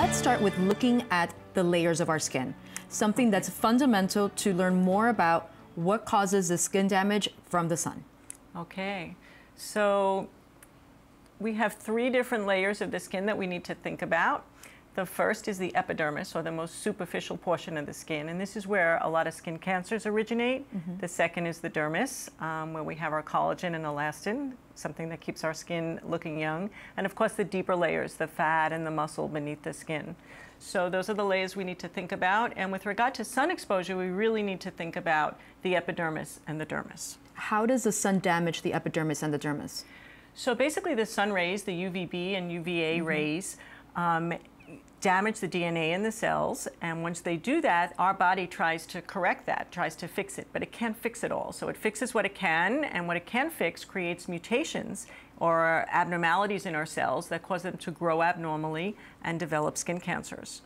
let's start with looking at the layers of our skin, something that's fundamental to learn more about what causes the skin damage from the sun. Okay, so we have three different layers of the skin that we need to think about. The first is the epidermis, or the most superficial portion of the skin, and this is where a lot of skin cancers originate. Mm -hmm. The second is the dermis, um, where we have our collagen and elastin, something that keeps our skin looking young. And of course, the deeper layers, the fat and the muscle beneath the skin. So those are the layers we need to think about. And with regard to sun exposure, we really need to think about the epidermis and the dermis. How does the sun damage the epidermis and the dermis? So basically, the sun rays, the UVB and UVA mm -hmm. rays, um, damage the DNA in the cells. And once they do that, our body tries to correct that, tries to fix it, but it can't fix it all. So it fixes what it can, and what it can fix creates mutations or abnormalities in our cells that cause them to grow abnormally and develop skin cancers.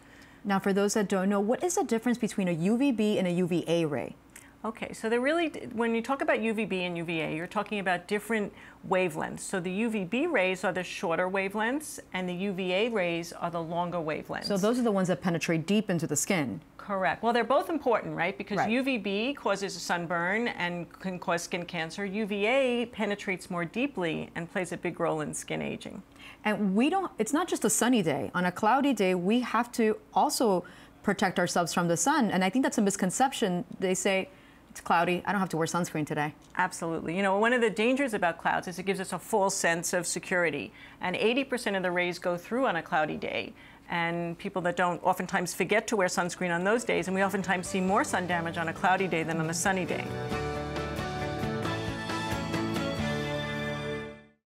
Now, for those that don't know, what is the difference between a UVB and a UVA ray? Okay, so they're really, when you talk about UVB and UVA, you're talking about different wavelengths. So the UVB rays are the shorter wavelengths, and the UVA rays are the longer wavelengths. So those are the ones that penetrate deep into the skin. Correct. Well, they're both important, right? Because right. UVB causes a sunburn and can cause skin cancer. UVA penetrates more deeply and plays a big role in skin aging. And we don't, it's not just a sunny day. On a cloudy day, we have to also protect ourselves from the sun. And I think that's a misconception. They say, it's cloudy. I don't have to wear sunscreen today. Absolutely. You know, one of the dangers about clouds is it gives us a false sense of security. And 80% of the rays go through on a cloudy day. And people that don't oftentimes forget to wear sunscreen on those days, and we oftentimes see more sun damage on a cloudy day than on a sunny day.